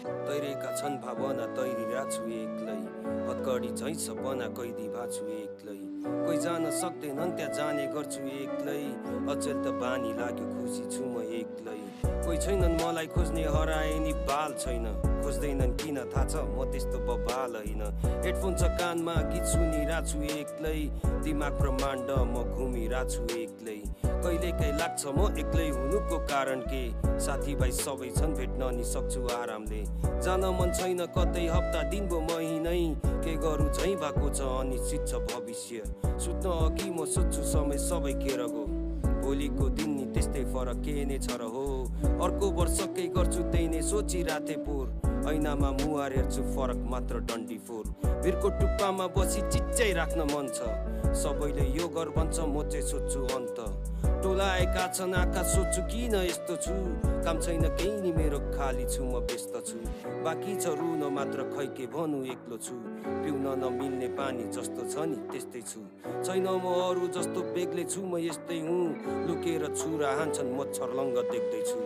तैरेका छन् भावना तैरिरा छु एक्लै। हतकडी झैँ सपना कैदी भा छु एक्लै। कोही जान सक्दैनन् त्यहाँ जाने गर्छु एक्लै। अचेल त बानी लाग्यो खुसी छु म एक्लै। कोही छैनन् मलाई खोज्ने हराए नि बाल छैन। खोज्दैनन् किन थाहा छ म त्यस्तो बबाल होइन। हेडफोन छ कानमा गीत सुनिरहेको छु एक्लै। दिमाग ब्रह्माण्ड म घुमिरहेको छु एक्लै। कहिले काहीँ लाग्छ म एक्लै हुनुको कारण के? साथीभाइ सबै छन् भेट्न नि सक्छु आरामले। जान मन छैन कतै हप्ता दिन भो महिनै। के गरौँ झैँ भएको छ अनिश्चित छ भविष्य। सुत्न अघि म सोध्छु समय सबै केर गो भोलिको दिन नि त्यस्तै फरक के नै छ र हो। अर्को वर्ष केही गर्छु त्यही नै सोचिराथे पोर ऐनामा मुहार हेर्छु फरक मात्र डन्डी फोर भिरको टुप्पामा बसी चिच्चै राख्न मन छ। सबैले यो गर भन्छ म चाहिँ सोध्छु अन्त। टोला आएका छन् आँखा सोध्छु किन यस्तो छु? काम छैन केही नि मेरो खाली छु म व्यस्त छु। बाँकी छ रुन मात्र खै के भनौँ एक्लो छु। पिउन नमिल्ने पानी जस्तो छ नि त्यस्तै छु। छैन म अरू जस्तो बेग्लै छु म यस्तै हुँ। लुकेर छुरा हान्छन् म छर्लङ्ग देख्दैछु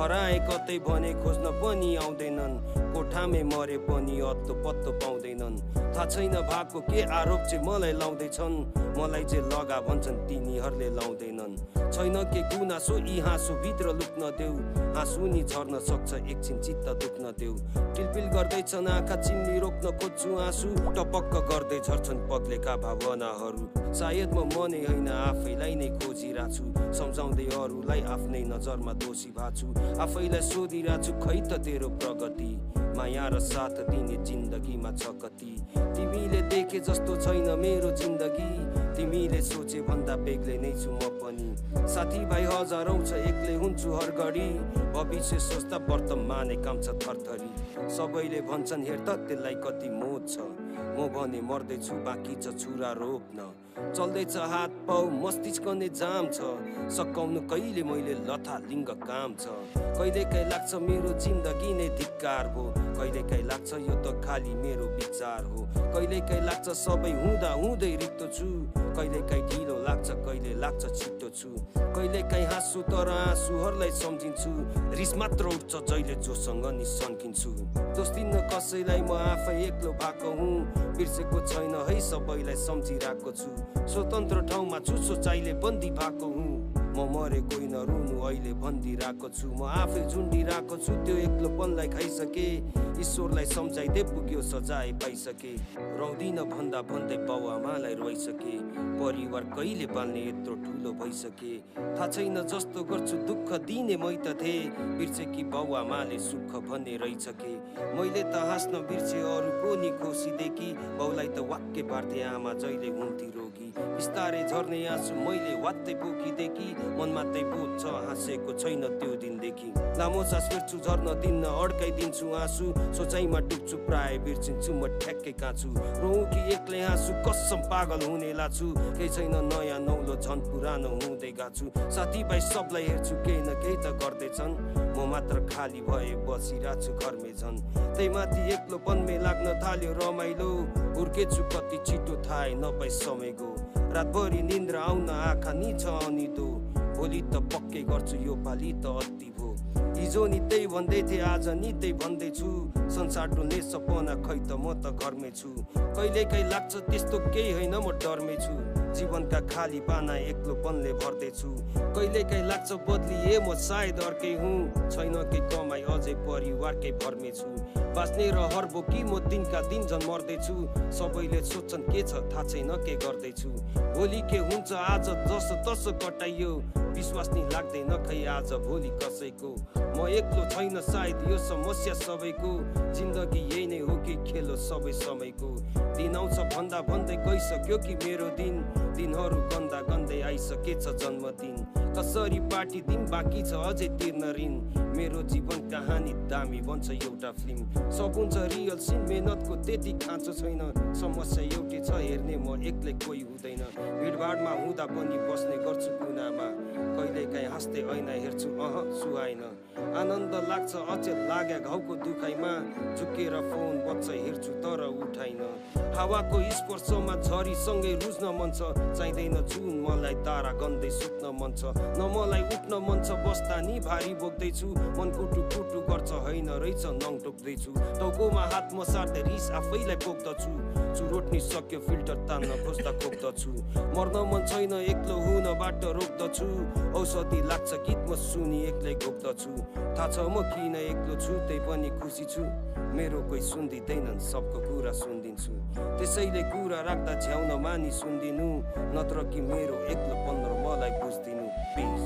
हराए कतै भने खोज्न पनि आउँदैनन्। कोठामै मरे पनि अत्तो पत्तो पाउँदैनन्। थाहा छैन भएको के आरोप चाहिँ मलाई लाउँदैछन्। मलाई चाहिँ लगा भन्छन् तिनीहरूले लाउँदैनन्। छैन के गुनासो यी हाँसो भित्र लुक्न देऊ। हाँसु नि झर्न सक्छ एकछिन चित्त दुख्न देऊ। टिलपिल गर्दैछन् आँखा चिम्ली रोक्न खोज्छु आँसु टपक्क गर्दै झर्छन् पग्लेका भावनाहरू। सायद म मनै होइन आफैलाई नै खोजिरहेको छु सम्झाउँदै अरूलाई आफ्नै नजरमा दोषी भएको आफैलाई सोधिरहेको खै त तेरो प्रगति? माया र साथ दिने जिन्दगीमा छ कति? तिमीले देखे जस्तो छैन मेरो जिन्दगी। तिमीले सोचे भन्दा बेग्लै नै छु म पनि। साथीभाइ हजारौँ छ एक्लै हुन्छु हर घडी। भविष्य सोच्दा वर्तमानै काम छ थरथरी। सबैले भन्छन् हेर त त्यसलाई कति मोज छ। म भने मर्दैछु बाँकी छ छुरा रोप्न। चल्दैछ हात पाउ मस्तिष्क नै जाम छ। सकाउनु कहिले मैले लथा लिङ्ग काम छ। कहिले काहीँ लाग्छ मेरो जिन्दगी नै धिक्कार हो। कहिले काहीँ लाग्छ यो त खाली मेरो विचार हो। कहिले काहीँ लाग्छ सबै हुँदा हुँदै रित्तो छु। कहिले काहीँ ढिलो लाग्छ कहिले लाग्छ छिटो छु। कहिले काहीँ हाँसु तर आँसुहरूलाई सम्झिन्छु। रिस मात्र उठ्छ जहिले जोसँग नि सन्किन्छु दोष दिन कसैलाई म आफै एक्लो भएको हुँ। बिर्सेको छैन है सबैलाई सम्झिरहेको छु। स्वतन्त्र ठाउँमा छु सोचाइले बन्दी भएको हुँ। म मरे कोही नरुनु अहिले भनिदिरहेको छु। म आफै झुन्डिरहेको छु त्यो एक्लोपनलाई खाइसके। ईश्वरलाई सम्झाइदे पुग्यो सजाय पाइसके। रौदिन भन्दा भन्दै बाउ आमालाई रोइसके। परिवार कहिले पाल्ने यत्रो ठुलो भइसके। थाहा छैन जस्तो गर्छु दुःख दिने मै त थिएँ। बिर्से कि बाउ आमाले सुख भन्ने रहेछ के मैले त हाँस्न बिर्से अरूको नि खुसीदेखि। बाउलाई त वाक्य पार्थे आमा जहिले हुन्थे रोगी। बिस्तारै झर्ने आँसु मैले वात्तै पोखिदेखि मनमा त्यही छ हाँसेको छैन त्यो दिनदेखि। लामो सास फेर्छु झर्न दिन्न अड्काइदिन्छु आँसु। सोचाइमा डुब्छु प्राय बिर्सिन्छु म ठ्याक्कै काँछु रोउ कि एक्लै हाँसु कसम पागल हुने लाछु। केही छैन नयाँ नौलो झन् पुरानो हुँदै गएको छु। साथीभाइ सबलाई हेर्छु केही न केही त गर्दैछन्। म मात्र खाली भए बसिरहेको घरमै झन्। त्यही माथि एक्लो पन्मे लाग्न थाल्यो रमाइलो। हुर्केछु कति छिटो थाहै नपाइ समयको। रातभरि निन्द्रा आउन आँखा नि छ अनिदो। भोलि त पक्कै गर्छु यो पालि त अति भो। हिजो नि त्यही भन्दै थिएँ आज नि त्यही भन्दैछु। संसार डुल्ने सपना खै त म त घरमै छु। कहिले काहीँ लाग्छ त्यस्तो केही होइन म डरमै छु। जीवनका खाली पाना एक्लोपनले भर्दैछु। कहिले काहीँ लाग्छ बदलिए म सायद अर्कै हुँ। छैन केही कमाइ अझै परिवारकै भरमै छु। बाँच्ने र हर बोकी म दिनका दिन झन् मर्दैछु। सबैले सोध्छन् के छ थाहा छैन के गर्दैछु। भोलि के हुन्छ आज जसो तसो कटाइयो। विश्वास नि लाग्दैन खै आज भोलि कसैको। म एक्लो छैन सायद यो समस्या सबैको। जिन्दगी यही नै हो कि खेलो सबै समयको दिन आउँछ भन्दा भन्दै गइसक्यो कि मेरो दिन। दिनहरू गन्दा गन्दै आइसकेछ जन्मदिन। कसरी पार्टी दिन बाँकी छ अझै तिर्न ऋण। मेरो जीवन कहानी दामी बन्छ एउटा फिल्म सब हुन्छ रियल सिन मेहनतको त्यति खाँचो छैन। समस्या एउटै छ हेर्ने म एक्लै कोही हुँदैन। भिडभाडमा हुँदा पनि बस्ने गर्छु कुनामा। कहिले काहीँ हाँस्दै ऐना हेर्छु अह सुहाइन। आनन्द लाग्छ अचेल लाग्या घाउको दुखाइमा। झुकेर फोन बच्च हेर्छु तर उठाइन। हावाको स्पर्शमा झरीसँगै रुझ्न मन छ। चाहिँदैन जुन मलाई तारा गन्दै सुत्न मन छ। न मलाई उठ्न मन छ बस्दा नि भारी बोक्दैछु। मन कुटु कुटु गर्छ होइन रहेछ नङ टोक्दैछु। टाउकोमा हात म सार्दै रिस आफैलाई पोख्दछु। चुरोट्नी सक्यो फिल्टर तान्न खोज्दा कोक्दछु मर्न मन छैन एक्लो हुन बाटो रोक्दछु। औषधि लाग्छ गीत म सुनि एक्लै घोक्दछु थाहा छ म किन एक्लो छु त्यही पनि खुसी छु। मेरो कोही सुन्दिँदैनन् सबको कुरा सुनिदिन्छु। त्यसैले कुरा राख्दा झ्याउन मानि सुनिदिनु नत्र कि मेरो एक्लो पन्ध्र मलाई बुझिदिनु। प्लिज